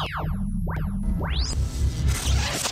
Let's go.